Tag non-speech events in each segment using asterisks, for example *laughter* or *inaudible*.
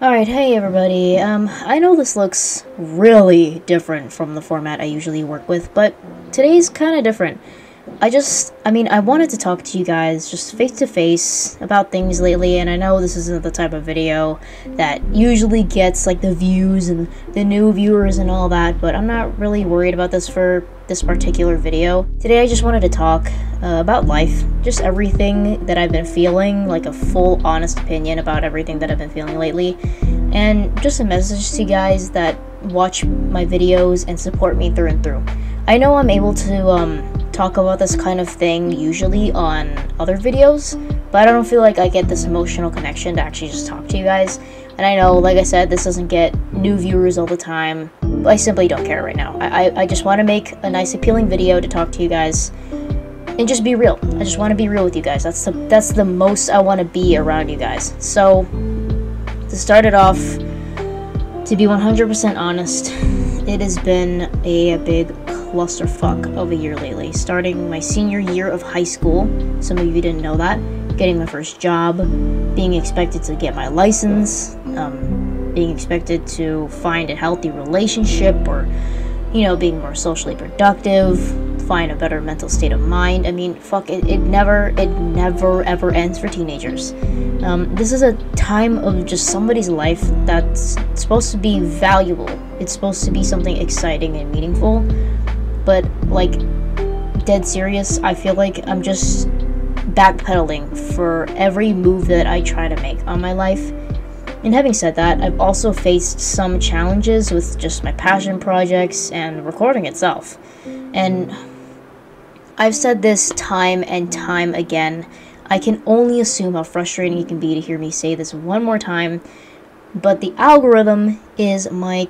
Alright, hey everybody. Um, I know this looks really different from the format I usually work with, but today's kind of different. I just, I mean, I wanted to talk to you guys just face to face about things lately, and I know this isn't the type of video that usually gets like the views and the new viewers and all that, but I'm not really worried about this for this particular video. Today I just wanted to talk uh, about life, just everything that I've been feeling, like a full honest opinion about everything that I've been feeling lately, and just a message to you guys that watch my videos and support me through and through. I know I'm able to, um, talk about this kind of thing usually on other videos, but I don't feel like I get this emotional connection to actually just talk to you guys. And I know, like I said, this doesn't get new viewers all the time, I simply don't care right now. I, I, I just want to make a nice, appealing video to talk to you guys and just be real. I just want to be real with you guys. That's the that's the most I want to be around you guys. So to start it off, to be 100% honest, it has been a big clusterfuck of a year lately. Starting my senior year of high school, some of you didn't know that, getting my first job, being expected to get my license, um, being expected to find a healthy relationship or, you know, being more socially productive, find a better mental state of mind. I mean, fuck, it, it never, it never ever ends for teenagers. Um, this is a time of just somebody's life that's supposed to be valuable. It's supposed to be something exciting and meaningful but like dead serious, I feel like I'm just backpedaling for every move that I try to make on my life. And having said that, I've also faced some challenges with just my passion projects and recording itself. And I've said this time and time again. I can only assume how frustrating it can be to hear me say this one more time, but the algorithm is my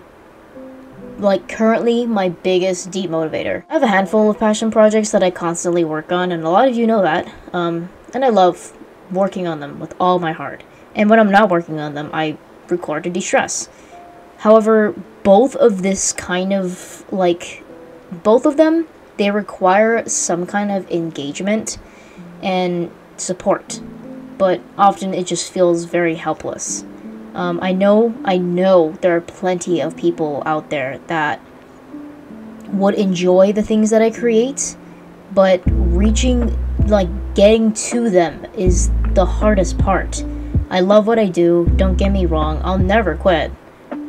like currently my biggest deep motivator. I have a handful of passion projects that I constantly work on, and a lot of you know that. Um, and I love working on them with all my heart. And when I'm not working on them, I record to de-stress. However, both of this kind of like both of them, they require some kind of engagement and support. But often it just feels very helpless. Um, I know, I know there are plenty of people out there that would enjoy the things that I create, but reaching, like, getting to them is the hardest part. I love what I do, don't get me wrong, I'll never quit.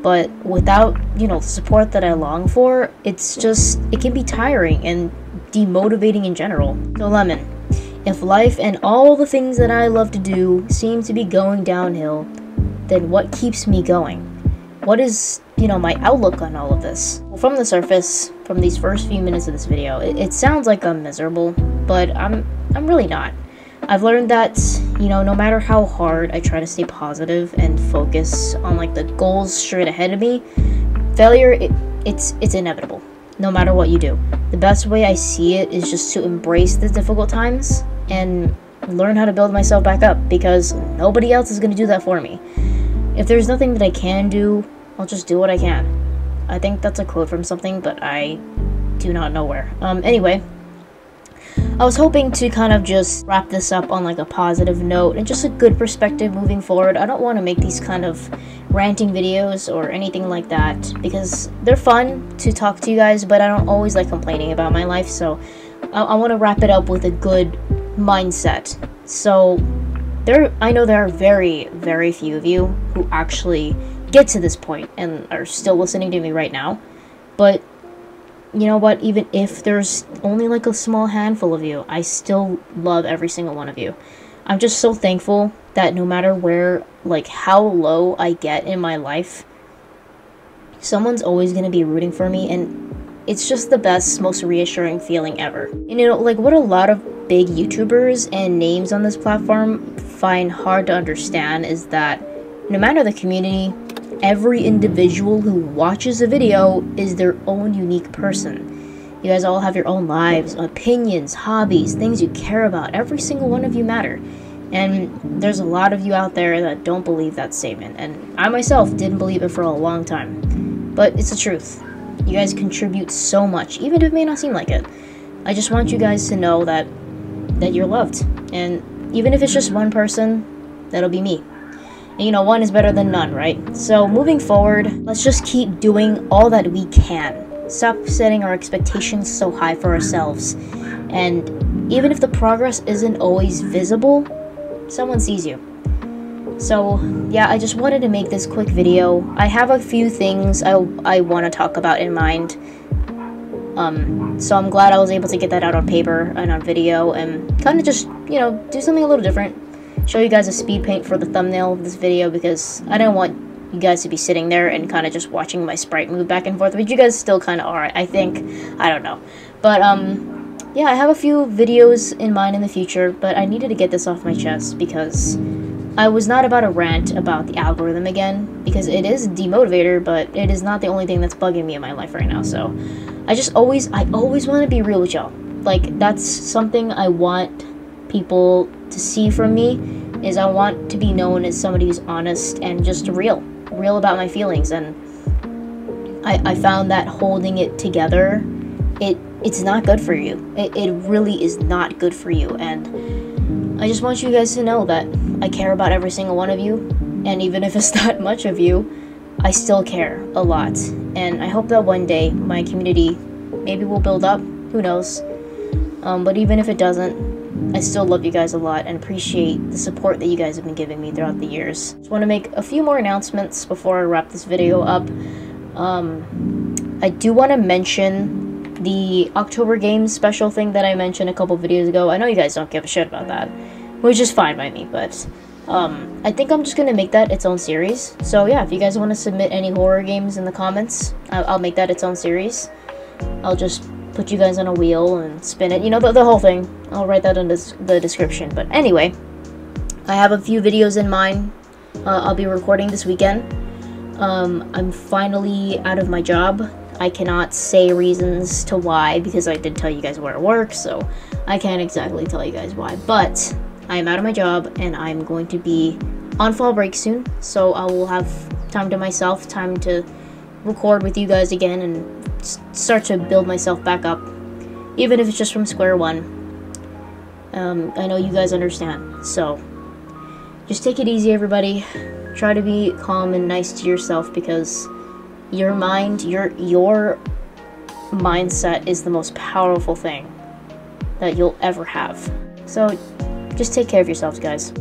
But without, you know, the support that I long for, it's just, it can be tiring and demotivating in general. So, Lemon, if life and all the things that I love to do seem to be going downhill, then what keeps me going? What is, you know, my outlook on all of this? Well, from the surface, from these first few minutes of this video, it, it sounds like I'm miserable, but I'm I'm really not. I've learned that, you know, no matter how hard I try to stay positive and focus on like the goals straight ahead of me, failure it, it's it's inevitable. No matter what you do. The best way I see it is just to embrace the difficult times and learn how to build myself back up because nobody else is going to do that for me. If there's nothing that I can do, I'll just do what I can. I think that's a quote from something, but I do not know where. Um, anyway, I was hoping to kind of just wrap this up on like a positive note and just a good perspective moving forward. I don't want to make these kind of ranting videos or anything like that because they're fun to talk to you guys, but I don't always like complaining about my life, so I, I want to wrap it up with a good mindset. So there I know there are very, very few of you who actually get to this point and are still listening to me right now. But you know what, even if there's only like a small handful of you, I still love every single one of you. I'm just so thankful that no matter where like how low I get in my life, someone's always going to be rooting for me and it's just the best, most reassuring feeling ever. And you know, like what a lot of big YouTubers and names on this platform find hard to understand is that no matter the community, every individual who watches a video is their own unique person. You guys all have your own lives, opinions, hobbies, things you care about. Every single one of you matter. And there's a lot of you out there that don't believe that statement. And I myself didn't believe it for a long time. But it's the truth. You guys contribute so much, even if it may not seem like it. I just want you guys to know that that you're loved. And even if it's just one person, that'll be me. You know, one is better than none, right? So moving forward, let's just keep doing all that we can. Stop setting our expectations so high for ourselves. And even if the progress isn't always visible, someone sees you. So, yeah, I just wanted to make this quick video. I have a few things I, I want to talk about in mind. Um, so I'm glad I was able to get that out on paper and on video and kind of just, you know, do something a little different. Show you guys a speed paint for the thumbnail of this video because I don't want you guys to be sitting there and kind of just watching my sprite move back and forth, which you guys still kind of are, I think. I don't know. But, um, yeah, I have a few videos in mind in the future, but I needed to get this off my chest because I was not about to rant about the algorithm again, because it is a demotivator, but it is not the only thing that's bugging me in my life right now, so I just always, I always want to be real with y'all. Like, that's something I want people to see from me, is I want to be known as somebody who's honest and just real, real about my feelings, and I, I found that holding it together, it it's not good for you. It, it really is not good for you, and I just want you guys to know that I care about every single one of you, and even if it's *laughs* not much of you, I still care a lot. And I hope that one day my community maybe will build up, who knows. Um, but even if it doesn't, I still love you guys a lot and appreciate the support that you guys have been giving me throughout the years. Just want to make a few more announcements before I wrap this video up. Um, I do want to mention the October Games special thing that I mentioned a couple videos ago. I know you guys don't give a shit about that, which is fine by me, but um, I think I'm just gonna make that its own series. So yeah, if you guys want to submit any horror games in the comments, I'll, I'll, make that its own series. I'll just put you guys on a wheel and spin it, you know, the, the whole thing. I'll write that in the description. But anyway, I have a few videos in mind uh, I'll be recording this weekend. Um, I'm finally out of my job. I cannot say reasons to why because I did tell you guys where it works, so I can't exactly tell you guys why. But I am out of my job and I'm going to be on fall break soon, so I will have time to myself, time to record with you guys again and start to build myself back up, even if it's just from square one. Um, I know you guys understand, so just take it easy, everybody. Try to be calm and nice to yourself because your mind, your your mindset is the most powerful thing that you'll ever have. So just take care of yourselves, guys.